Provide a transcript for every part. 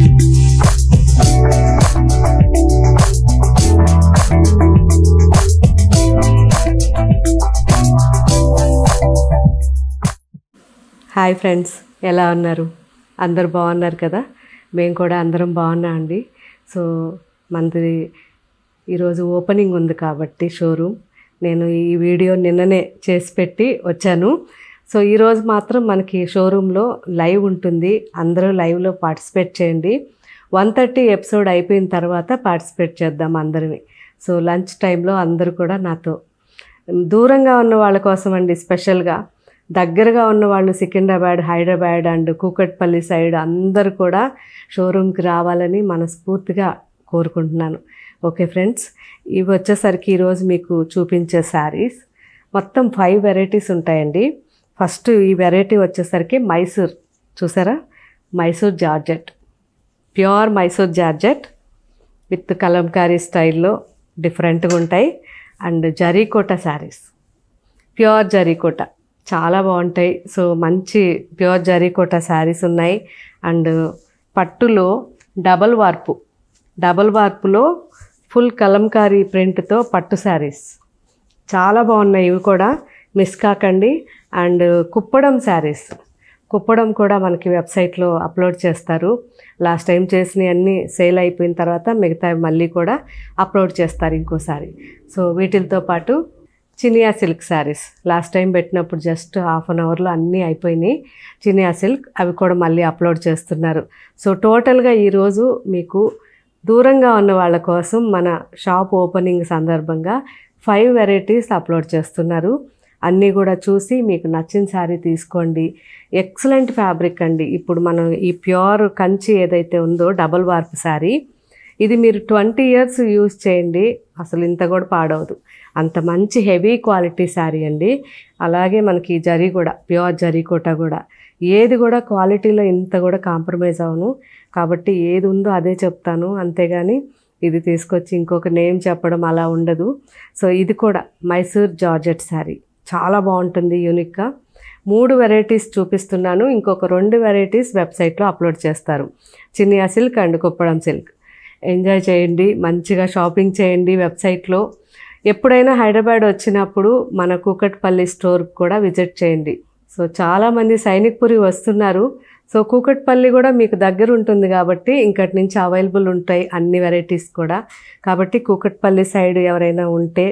Hi friends ఎలా ఉన్నారు? అందరు బాగున్నారు కదా? మేము కూడా అందరం బాగున్నా అండి. సో మనది ఈరోజు ఓపెనింగ్ ఉంది కాబట్టి షోరూమ్. నేను ఈ వీడియో నిన్ననే చేసి పెట్టి వచ్చాను. సో ఈరోజు మాత్రం మనకి షోరూంలో లైవ్ ఉంటుంది. అందరూ లైవ్లో పార్టిసిపేట్ చేయండి. వన్ థర్టీ ఎపిసోడ్ అయిపోయిన తర్వాత పార్టిసిపేట్ చేద్దాం అందరిని. సో లంచ్ టైంలో అందరూ కూడా నాతో. దూరంగా ఉన్న వాళ్ళ కోసం అండి స్పెషల్గా. దగ్గరగా ఉన్న వాళ్ళు సికింద్రాబాద్ హైదరాబాద్ అండ్ కూకట్పల్లి సైడ్ అందరూ కూడా షోరూమ్కి రావాలని మనస్ఫూర్తిగా కోరుకుంటున్నాను. ఓకే ఫ్రెండ్స్ ఇవి వచ్చేసరికి ఈరోజు మీకు చూపించే శారీస్. మొత్తం ఫైవ్ వెరైటీస్ ఉంటాయండి. ఫస్ట్ ఈ వెరైటీ వచ్చేసరికి మైసూర్. చూసారా? Mysore georgette. Pure Mysore georgette with Kalamkari స్టైల్లో డిఫరెంట్గా ఉంటాయి. అండ్ జరీకోట శారీస్. ప్యూర్ జరీకోట. చాలా బాగుంటాయి. సో మంచి ప్యూర్ జరీకోట శారీస్ ఉన్నాయి. అండ్ పట్టులో డబల్ వార్పు. డబల్ వార్పులో ఫుల్ కలంకారీ ప్రింట్తో పట్టు శారీస్. చాలా బాగున్నాయి. ఇవి కూడా మిస్ కాకండి. అండ్ కుప్పడం శారీస్. కుప్పడం కూడా మనకి వెబ్సైట్లో అప్లోడ్ చేస్తారు. లాస్ట్ టైం చేసినవి అన్నీ సేల్ అయిపోయిన తర్వాత మిగతా మళ్ళీ కూడా అప్లోడ్ చేస్తారు ఇంకోసారి సో వీటితో పాటు Chiniya silk saris. Last time పెట్టినప్పుడు జస్ట్ హాఫ్ అన్ అవర్లో అన్నీ అయిపోయినాయి. చినియా సిల్క్ అవి కూడా మళ్ళీ అప్లోడ్ చేస్తున్నారు. సో టోటల్గా ఈరోజు మీకు దూరంగా ఉన్న వాళ్ళ కోసం మన షాప్ ఓపెనింగ్ సందర్భంగా ఫైవ్ వెరైటీస్ అప్లోడ్ చేస్తున్నారు. అన్నీ కూడా చూసి మీకు నచ్చిన శారీ తీసుకోండి. ఎక్సలెంట్ ఫ్యాబ్రిక్ అండి. ఇప్పుడు మనం ఈ ప్యూర్ కంచి ఏదైతే ఉందో డబల్ వార్ప్ శారీ ఇది మీరు ట్వంటీ ఇయర్స్ యూజ్ చేయండి. అసలు ఇంత కూడా పాడవదు. అంత మంచి హెవీ క్వాలిటీ శారీ అండి. అలాగే మనకి జరీ కూడా ప్యూర్ జరీ కోట కూడా. ఏది కూడా క్వాలిటీలో ఇంత కూడా కాంప్రమైజ్ అవను కాబట్టి ఏది ఉందో అదే చెప్తాను. అంతేగాని ఇది తీసుకొచ్చి ఇంకొక నేమ్ చెప్పడం అలా ఉండదు. సో ఇది కూడా మైసూర్ జార్జెట్ శారీ. చాలా బాగుంటుంది యూనిక్గా. మూడు వెరైటీస్ చూపిస్తున్నాను. ఇంకొక రెండు వెరైటీస్ వెబ్సైట్లో అప్లోడ్ చేస్తారు. Chiniya silk and Kuppadam silk. Enjoy చేయండి మంచిగా షాపింగ్ చేయండి వెబ్సైట్లో. ఎప్పుడైనా హైదరాబాద్ వచ్చినప్పుడు మన కూకట్పల్లి స్టోర్ కూడా విజిట్ చేయండి. సో చాలామంది సైనిక్పురి వస్తున్నారు. సో కూకట్పల్లి కూడా మీకు దగ్గర ఉంటుంది కాబట్టి ఇంకటి నుంచి అవైలబుల్ ఉంటాయి అన్ని వెరైటీస్ కూడా. కాబట్టి కూకట్పల్లి సైడ్ ఎవరైనా ఉంటే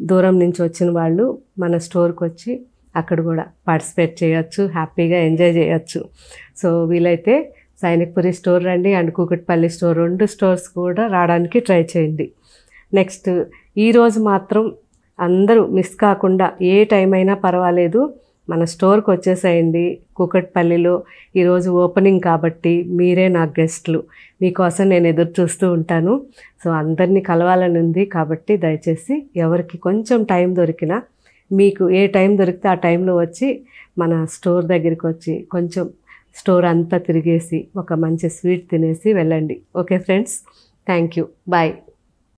దూరం నుంచి వచ్చిన వాళ్ళు మన స్టోర్కి వచ్చి అక్కడ కూడా పార్టిసిపేట్ చేయొచ్చు హ్యాపీగా ఎంజాయ్ చేయొచ్చు. సో వీలైతే సైనిక్పురి స్టోర్ రండి అండ్ కూకట్పల్లి స్టోర్ రెండు స్టోర్స్ కూడా రావడానికి ట్రై చేయండి. నెక్స్ట్ ఈరోజు మాత్రం అందరూ మిస్ కాకుండా ఏ టైం అయినా పర్వాలేదు. మన స్టోర్కి వచ్చేసేయండి. కూకట్పల్లిలో ఈరోజు ఓపెనింగ్ కాబట్టి మీరే నా గెస్ట్లు. మీకోసం నేను ఎదురు చూస్తూ ఉంటాను. సో అందరినీ కలవాలని ఉంది కాబట్టి దయచేసి ఎవరికి కొంచెం టైం దొరికినా మీకు ఏ టైం దొరికితే ఆ టైంలో వచ్చి మన స్టోర్ దగ్గరికి వచ్చి కొంచెం స్టోర్ అంతా తిరిగేసి ఒక మంచి స్వీట్ తినేసి వెళ్ళండి. Okay friends thank you. Bye.